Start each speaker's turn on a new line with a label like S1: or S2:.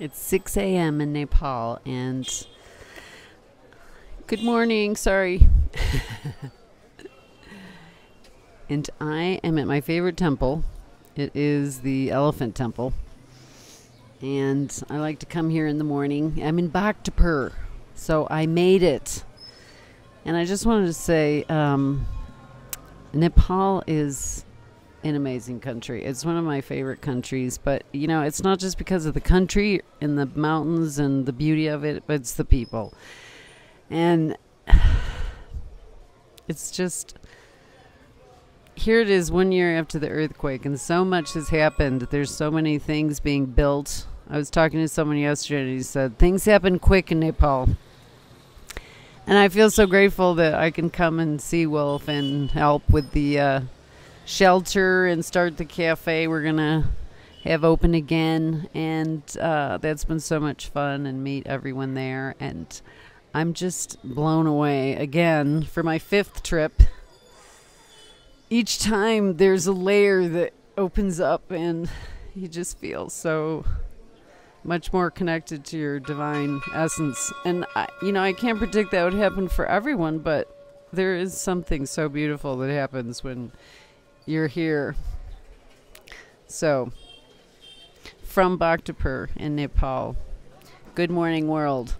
S1: It's 6 a.m. in Nepal, and good morning. Sorry. and I am at my favorite temple. It is the Elephant Temple. And I like to come here in the morning. I'm in Bhaktapur, so I made it. And I just wanted to say um, Nepal is an amazing country. It's one of my favorite countries, but you know, it's not just because of the country and the mountains and the beauty of it, but it's the people. And it's just here it is one year after the earthquake and so much has happened. There's so many things being built. I was talking to someone yesterday and he said things happen quick in Nepal. And I feel so grateful that I can come and see Wolf and help with the uh, shelter and start the cafe. We're gonna have open again and uh, that's been so much fun and meet everyone there. And i'm just blown away again for my fifth trip. Each time there's a layer that opens up and you just feel so much more connected to your divine essence. And I, you know i can't predict that would happen for everyone but there is something so beautiful that happens when you're here. So, from Bhaktapur in Nepal. Good morning, world.